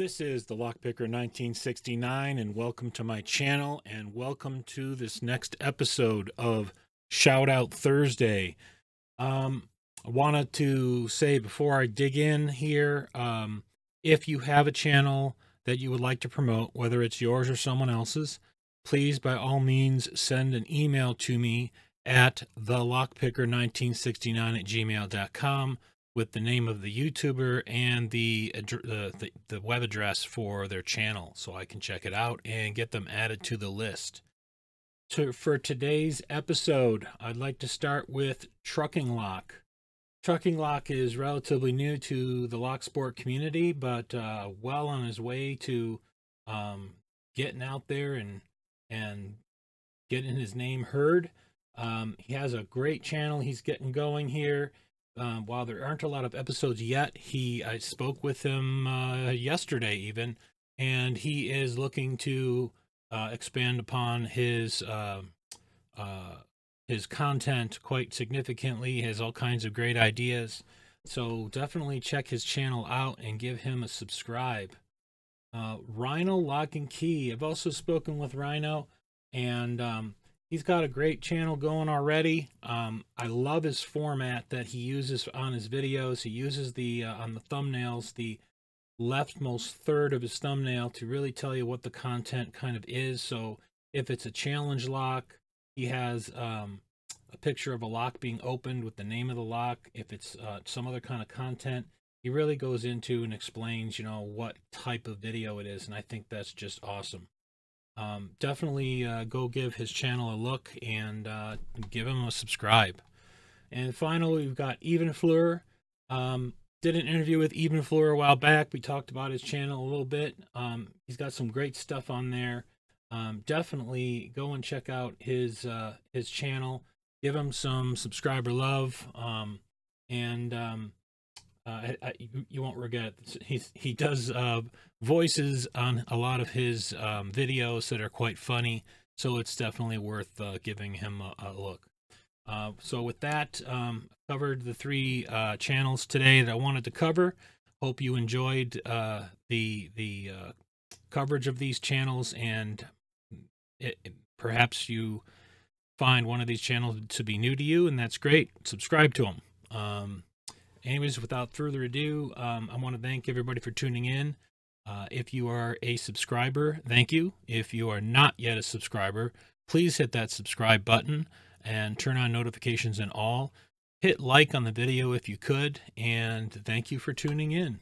This is the Lockpicker 1969, and welcome to my channel, and welcome to this next episode of Shout Out Thursday. Um, I wanted to say before I dig in here, um, if you have a channel that you would like to promote, whether it's yours or someone else's, please by all means send an email to me at thelockpicker1969 at gmail.com with the name of the YouTuber and the, uh, the, the web address for their channel so I can check it out and get them added to the list. So for today's episode, I'd like to start with Trucking Lock. Trucking Lock is relatively new to the lock sport community, but uh, well on his way to um, getting out there and and getting his name heard. Um, he has a great channel he's getting going here. Um, while there aren't a lot of episodes yet, he I spoke with him uh, yesterday even, and he is looking to uh, expand upon his uh, uh, his content quite significantly. He has all kinds of great ideas, so definitely check his channel out and give him a subscribe. Uh, RiNo Lock and Key. I've also spoken with RiNo, and um, he's got a great channel going already. Um, I love his format that he uses on his videos. He uses the uh, on the thumbnails the leftmost third of his thumbnail to really tell you what the content kind of is. So if it's a challenge lock, he has um, a picture of a lock being opened with the name of the lock. If it's uh, some other kind of content, he really goes into and explains, you know, what type of video it is. And I think that's just awesome um, definitely uh, go give his channel a look and uh, give him a subscribe. And finally, we've got EvenFluurrr. Um, did an interview with EvenFluurrr a while back. We talked about his channel a little bit. Um, he's got some great stuff on there. Um, definitely go and check out his uh, his channel. Give him some subscriber love. Um, and um, I, I, you, you, won't regret. He he does uh, voices on a lot of his um, videos that are quite funny, so it's definitely worth uh, giving him a, a look. Uh, so with that, um, covered the three uh, channels today that I wanted to cover. Hope you enjoyed uh, the the coverage of these channels, and it, it, perhaps you find one of these channels to be new to you, and that's great. Subscribe to them. Um, anyways, without further ado, um, I want to thank everybody for tuning in. Uh, if you are a subscriber, thank you. If you are not yet a subscriber, please hit that subscribe button and turn on notifications and all. Hit like on the video if you could, and thank you for tuning in.